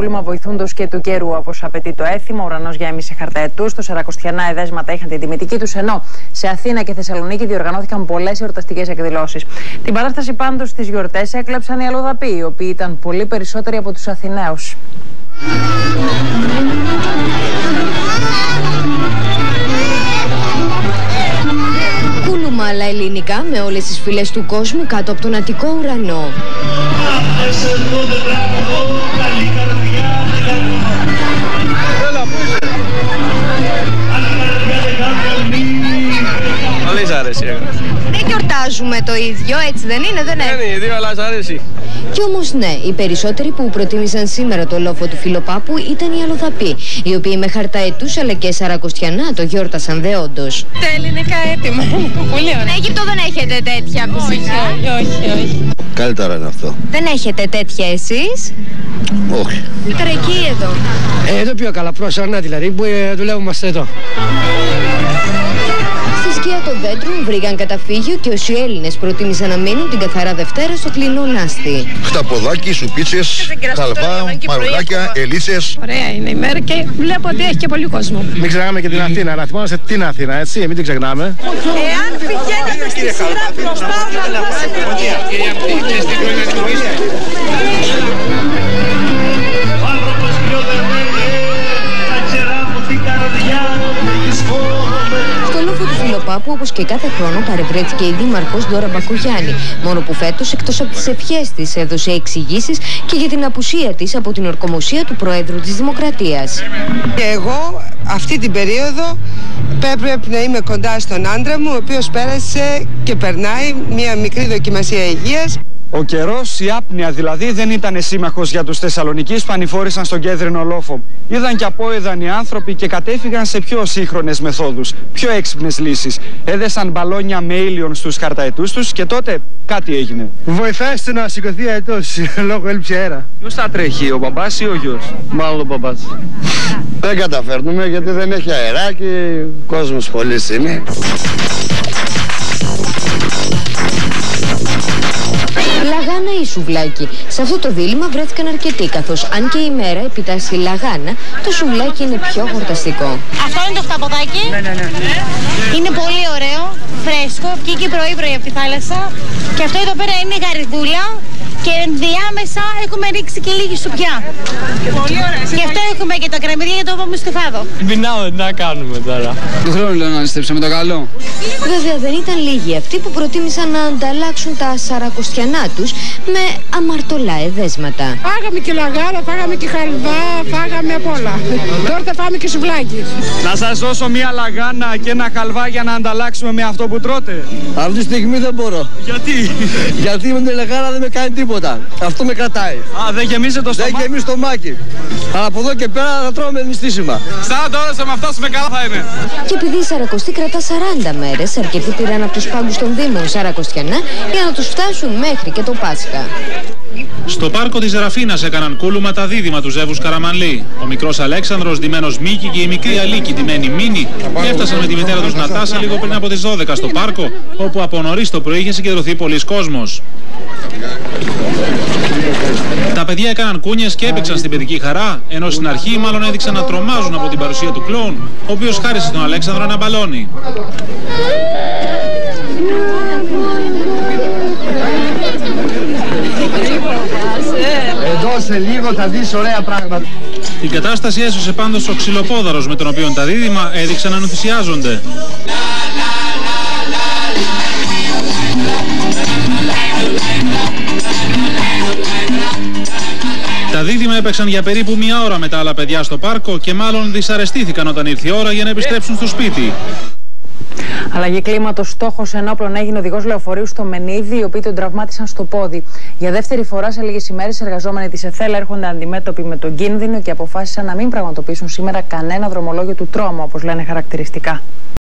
Πούλημα βοηθούντος και του καιρού, όπως απαιτεί το έθιμο. Ο ουρανός γέμισε χαρταετού. Στο Σαρακοστιανά εδέσματα είχαν την τιμητική τους, ενώ σε Αθήνα και Θεσσαλονίκη διοργανώθηκαν πολλές εορταστικές εκδηλώσεις. Την παράσταση πάντως στις γιορτές έκλεψαν οι αλλοδαποί, οι οποίοι ήταν πολύ περισσότεροι από τους Αθηναίους. Κούλουμα αλλά ελληνικά με όλες τις φυλές του κόσμου κάτω από τον Αττικό ουρανό. Πολύ σ' αρέσει. Δεν γιορτάζουμε το ίδιο, έτσι δεν είναι, δεν Δεν είναι ίδιο, αλλά σ' αρέσει. Κι όμως ναι, οι περισσότεροι που προτίμησαν σήμερα το λόφο του Φιλοπάπου ήταν οι αλλοδαποί, οι οποίοι με χαρταετούς αλλά και σαρακοστιανά το γιόρτασαν δεόντως. Τα ελληνικά έτοιμα. Πολύ ωραία. Αίγυπτο δεν έχετε τέτοια φυσικά. Όχι, όχι, όχι. Καλύτερα είναι αυτό. Δεν έχετε τέτοια εσείς; Όχι. Τώρα εκεί ή εδώ. Ε, εδώ πιο καλά, προσωρινά δηλαδή, που ε, δουλεύουμε εδώ. Στη σκία των δέντρων βρήκαν καταφύγιο και όσοι Έλληνες προτίμησαν να μείνουν την καθαρά Δευτέρα στο κλεινό Νάστη. Χταποδάκι, σουπίτσες, χαλβά, μαρουλάκια, ελίτσες. Ωραία είναι η μέρα και βλέπω ότι έχει και πολύ κόσμο. Μην ξεχνάμε και την Αθήνα, να θυμόμαστε την Αθήνα, έτσι, μην την ξεχνάμε. Εάν πηγαίνετε στη σειρά μπροστά, λόφο του Φιλοπάπου, όπως και κάθε χρόνο, παρευρέθηκε η Δήμαρχος Δώρα Μπακογιάννη. Μόνο που φέτος, εκτός από τις ευχές της, έδωσε εξηγήσεις και για την απουσία της από την ορκομοσία του Προέδρου της Δημοκρατίας. Και εγώ αυτή την περίοδο πρέπει να είμαι κοντά στον άντρα μου, ο οποίος πέρασε και περνάει μια μικρή δοκιμασία υγείας. Ο καιρός, η άπνοια δηλαδή, δεν ήταν σύμμαχος για τους Θεσσαλονίκη που ανηφόρησαν στον κέντρινο λόφο. Είδαν και απόεδαν οι άνθρωποι και κατέφυγαν σε πιο σύγχρονες μεθόδους, πιο έξυπνες λύσεις. Έδεσαν μπαλόνια με ήλιον στους χαρταετούς τους και τότε κάτι έγινε. Βοηθάει στο να σηκωθεί αετός λόγω έλλειψη αέρα. Ποιος θα τρέχει, ο μπαμπάς ή ο γιος; Μάλλον ο μπαμπάς. Δεν καταφέρνουμε γιατί δεν έχει αεράκι, κόσμος πολύ είναι. Λαγάνα ή σουβλάκι. Σε αυτό το δίλημα βρέθηκαν αρκετοί, καθώς αν και η μέρα επιτάσσει λαγάνα, το σουβλάκι είναι πιο χορταστικό. Αυτό είναι το χταποδάκι. Ναι, ναι, ναι. Είναι πολύ ωραίο, φρέσκο, βγήκε πρωί-πρωί από τη θάλασσα. Και αυτό εδώ πέρα είναι γαριδούλα και διάμεσα έχουμε ρίξει και λίγη σουπιά. Πολύ ωραία. Γι' αυτό έχουμε και τα κρεμμύδια για το βόμβο στο φάδο. Πεινάω, τι να κάνουμε τώρα. Του χρόνου λέω να ληστέψαμε το καλό; Βέβαια δεν ήταν λίγοι αυτοί που προτίμησαν να ανταλλάξουν τα σαρακοστιανά τους με αμαρτωλά εδέσματα. Φάγαμε και λαγάρα, φάγαμε και χαλβά, φάγαμε απ' όλα. Τώρα θα φάμε και σουβλάκι. Να σας δώσω μία λαγάνα και ένα χαλβά για να ανταλλάξουμε με αυτό που τρώτε. Αυτή τη στιγμή δεν μπορώ. Γιατί; Γιατί με την λεγάρα δεν με κάνει τίποτα. Αυτό με κρατάει. Α, δεν γεμίζετε το Δεν στόμα. γεμίσει το μάκι. Αλλά από εδώ και πέρα θα τρώμε νηστίσιμα. 40 ώρες θα με φτάσουμε καλά θα είναι. Και επειδή η Σαρακοστή κρατά 40 μέρες, αρκετοί πήραν από τους πάγκους των Δήμων Σαρακοστιανά για να τους φτάσουν μέχρι και το Πάσχα. Στο πάρκο της Ραφίνας έκαναν κούλουμα τα δίδυμα του Ζεύους Καραμανλή. Ο μικρός Αλέξανδρος, ντυμένος Μίκη και η μικρή Αλίκη, ντυμένη Μίνη, έφτασαν με τη μητέρα τους Νατάσα λίγο πριν από τις 12 στο πάρκο, όπου από νωρίς το πρωί είχε συγκεντρωθεί πολλοί κόσμος. Τα παιδιά έκαναν κούνιες και έπαιξαν στην παιδική χαρά, ενώ στην αρχή μάλλον έδειξαν να τρομάζουν από την παρουσία του κλόουν, ο οποίος χάρισε στον Αλέξανδρο ένα μπαλόνι. Εδώ σε λίγο θα δεις ωραία πράγματα. Την κατάσταση έσωσε πάντως ο ξυλοπόδαρος με τον οποίο τα δίδυμα έδειξαν να ενθουσιάζονται. Έπαιξαν για περίπου μία ώρα με τα άλλα παιδιά στο πάρκο και μάλλον δυσαρεστήθηκαν όταν ήρθε η ώρα για να επιστρέψουν στο σπίτι. Αλλαγή κλίματος. Στόχος ενόπλων έγινε οδηγός λεωφορείου στο Μενίδη, οι οποίοι τον τραυμάτισαν στο πόδι. Για δεύτερη φορά σε λίγες ημέρες, οι εργαζόμενοι της ΕΘΕΛ έρχονται αντιμέτωποι με τον κίνδυνο και αποφάσισαν να μην πραγματοποιήσουν σήμερα κανένα δρομολόγιο του τρόμου, όπως λένε χαρακτηριστικά.